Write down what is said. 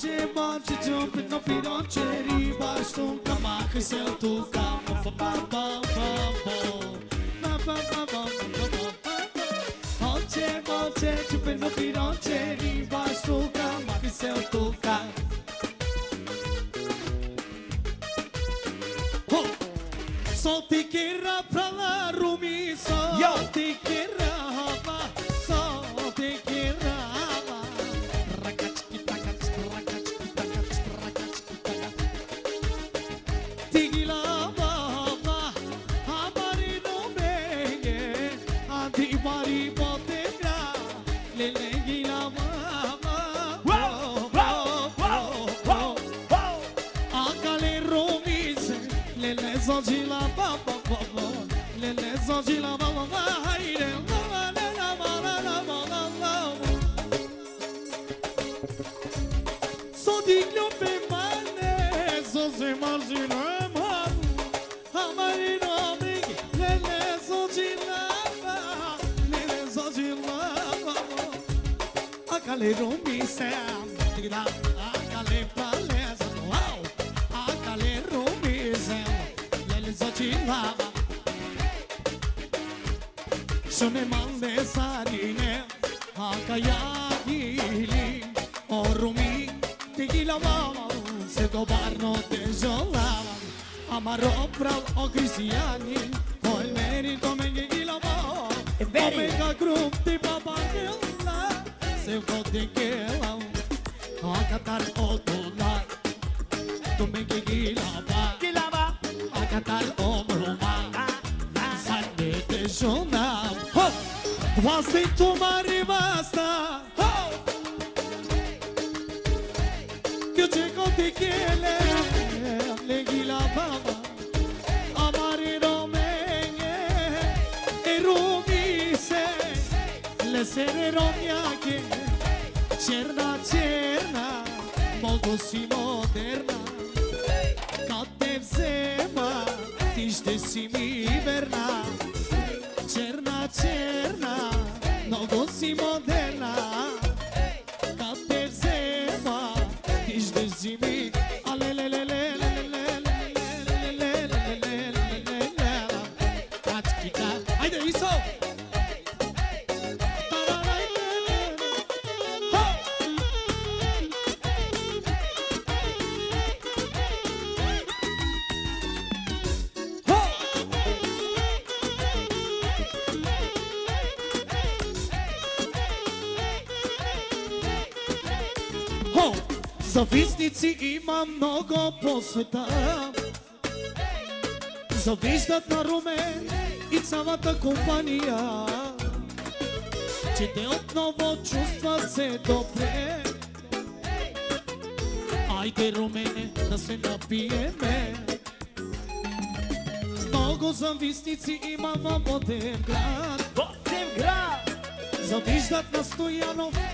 ce monte jump no piron ceri bas tum kama tu ba ba ba ba ba ba ba ba ba Monte monte jump no piron ceri bas tum pra lá, Rumi, soltequeira la la. So diglo pe mane, so se marzine καλή ρούμι σε αντίδα Α, καλή παλέζα μου. Α, καλή ρούμι σε Λελίζω τι λάβα Σου με μάντε σαρίνε Α, καλιά γύλι μάμα Σε το πάρνο τε ζολάβα Αμαρό πραλ ο Κρισιάνι Ο Ελμέρι το με γύλα μάμα. Ε, ο Μεγακρούπ τη παπαγγέλα gila Se vode gila Akatar o dolar Tume gila ba Gilava. Akatar o ah. Sanne de jona Ho! Vasti tu mari basta Ho! Küçük o dikile la baba Amari черна, черна, много си модерна. Като те взема, ти ще си ми верна. Черна, черна, много си модерна. Като те взема, ти ще си ми верна. Ho! Завистници има много по света. Завиждат на Румен и цялата компания. Че те отново чувстват се добре. Айде, Румене, да се напиеме. Много завистници има в Ботев град. Ботев град. Завиждат на Стоянов